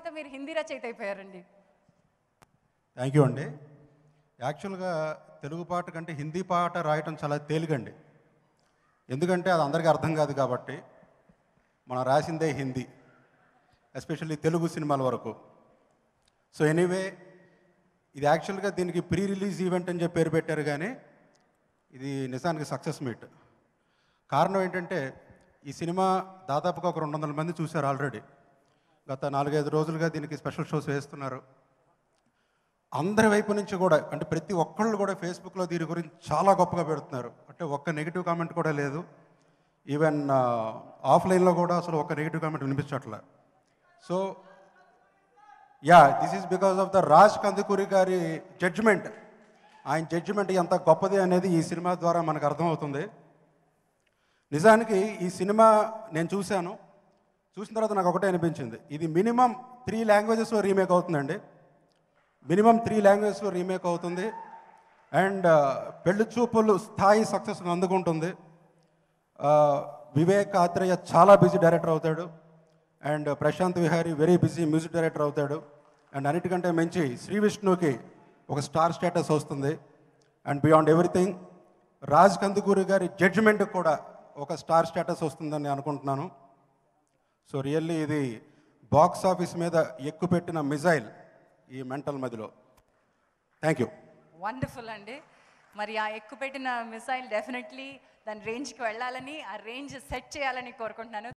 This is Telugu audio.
తర్వాత మీరు హిందీ రచయిత అయిపోయారండి. థ్యాంక్ యూ అండి. యాక్చువల్గా తెలుగు పాట కంటే హిందీ పాట రాయటం చాలా తేలికండి. ఎందుకంటే అది అందరికీ అర్థం కాదు కాబట్టి మనం రాసిందే హిందీ ఎస్పెషల్లీ తెలుగు సినిమాల వరకు. సో ఎనీవే ఇది యాక్చువల్గా దీనికి ప్రీ రిలీజ్ ఈవెంట్ అని చెప్పి పేరు పెట్టారు కానీ ఇది నిజానికి సక్సెస్ మీట్ కారణం ఏంటంటే ఈ సినిమా దాదాపుగా ఒక రెండు వందల మంది చూశారు ఆల్రెడీ గత నాలుగైదు రోజులుగా దీనికి స్పెషల్ షోస్ వేస్తున్నారు. అందరి వైపు నుంచి కూడా అంటే ప్రతి ఒక్కళ్ళు కూడా ఫేస్బుక్లో దీని గురించి చాలా గొప్పగా పెడుతున్నారు. అంటే ఒక్క నెగిటివ్ కామెంట్ కూడా లేదు. ఈవెన్ ఆఫ్లైన్లో కూడా అసలు ఒక్క negative comment వినిపించట్లే. So yeah this is because of the Raj Kandukuri గారి జడ్జిమెంట్. ఆయన జడ్జిమెంట్ ఎంత గొప్పది అనేది ఈ సినిమా ద్వారా మనకు అర్థమవుతుంది. నిజానికి ఈ సినిమా నేను చూశాను. చూసిన తర్వాత నాకు ఒకటే అనిపించింది. ఇది మినిమం త్రీ లాంగ్వేజెస్లో రీమేక్ అవుతుందండి. మినిమం త్రీ లాంగ్వేజ్లో రీమేక్ అవుతుంది. అండ్ పెళ్ళి చూపులు స్థాయి సక్సెస్ అందుకుంటుంది. వివేక్ ఆత్రేయ చాలా బిజీ డైరెక్టర్ అవుతాడు. And Prashanth Vihari very busy music director అవుతాడు. అండ్ అన్నిటికంటే మంచి శ్రీ విష్ణుకి ఒక స్టార్ స్టేటస్ వస్తుంది. And beyond everything Raj Kandukuri గారి జడ్జిమెంట్ కూడా ఒక స్టార్ స్టేటస్ వస్తుందని అనుకుంటున్నాను. సో రియల్లీ ఇది బాక్స్ ఆఫీస్ మీద ఎక్కుపెట్టిన మిజైల్ ఈ మెంటల్ మధ్యలో థ్యాంక్ యూ వండర్ఫుల్ అండి. మరి ఆ ఎక్కుపెట్టిన మిసైల్ డెఫినెట్లీ దాని రేంజ్కి వెళ్ళాలని ఆ రేంజ్ సెట్ చేయాలని కోరుకుంటున్నాను.